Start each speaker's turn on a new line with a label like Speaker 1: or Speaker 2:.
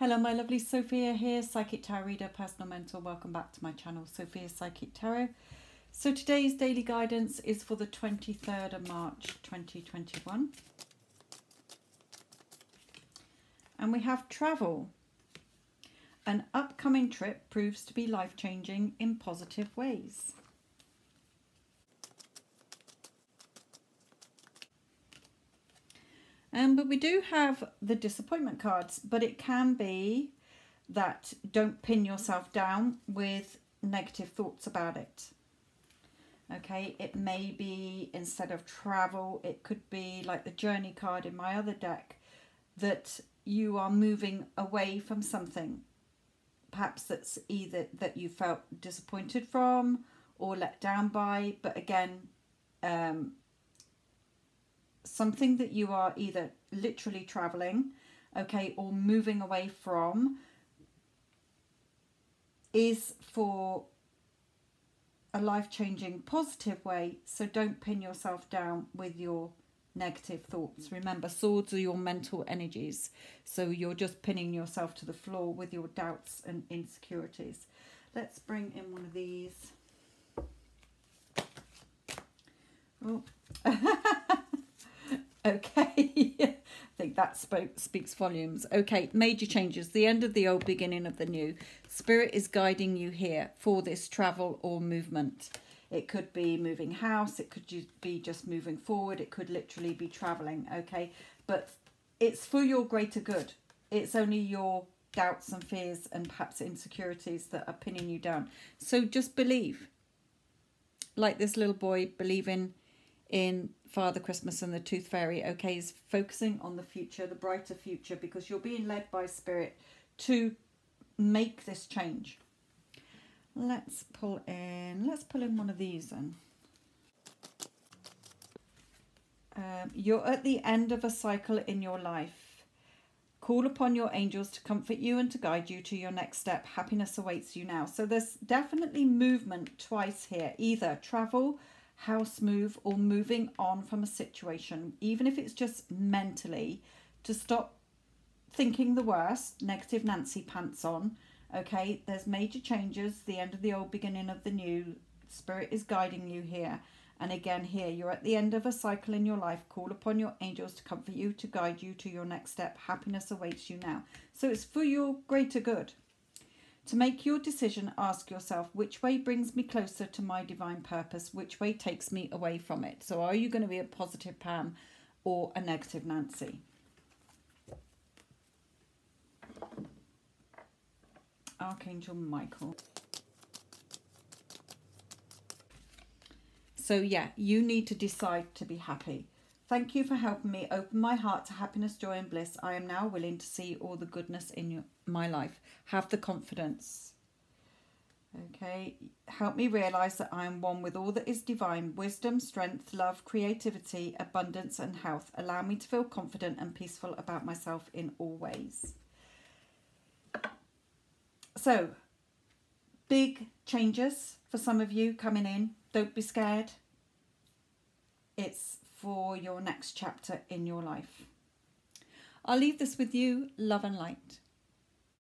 Speaker 1: Hello, my lovely Sophia here, Psychic Tarot Reader, Personal Mentor. Welcome back to my channel, Sophia Psychic Tarot. So today's daily guidance is for the 23rd of March 2021. And we have travel. An upcoming trip proves to be life-changing in positive ways. Um, but we do have the disappointment cards, but it can be that don't pin yourself down with negative thoughts about it. Okay, it may be instead of travel, it could be like the journey card in my other deck that you are moving away from something. Perhaps that's either that you felt disappointed from or let down by, but again, um, something that you are either literally traveling, okay, or moving away from is for a life-changing positive way. So don't pin yourself down with your negative thoughts. Remember swords are your mental energies. So you're just pinning yourself to the floor with your doubts and insecurities. Let's bring in one of these Okay, I think that spoke, speaks volumes. Okay, major changes, the end of the old, beginning of the new. Spirit is guiding you here for this travel or movement. It could be moving house, it could be just moving forward, it could literally be traveling, okay? But it's for your greater good. It's only your doubts and fears and perhaps insecurities that are pinning you down. So just believe. Like this little boy believing in Father Christmas and the Tooth Fairy, okay, is focusing on the future, the brighter future, because you're being led by Spirit to make this change. Let's pull in, let's pull in one of these then. Um, you're at the end of a cycle in your life. Call upon your angels to comfort you and to guide you to your next step. Happiness awaits you now. So there's definitely movement twice here. Either travel, house move or moving on from a situation, even if it's just mentally, to stop thinking the worst, negative Nancy pants on. Okay, there's major changes, the end of the old, beginning of the new. Spirit is guiding you here. And again, here, you're at the end of a cycle in your life. Call upon your angels to comfort you, to guide you to your next step. Happiness awaits you now. So it's for your greater good. To make your decision, ask yourself which way brings me closer to my divine purpose, which way takes me away from it. So, are you going to be a positive Pam or a negative Nancy? Archangel Michael. So, yeah, you need to decide to be happy. Thank you for helping me open my heart to happiness, joy, and bliss. I am now willing to see all the goodness in your, my life. Have the confidence. Okay, help me realize that I am one with all that is divine wisdom, strength, love, creativity, abundance, and health. Allow me to feel confident and peaceful about myself in all ways. So, big changes for some of you coming in. Don't be scared. It's for your next chapter in your life. I'll leave this with you. Love and light.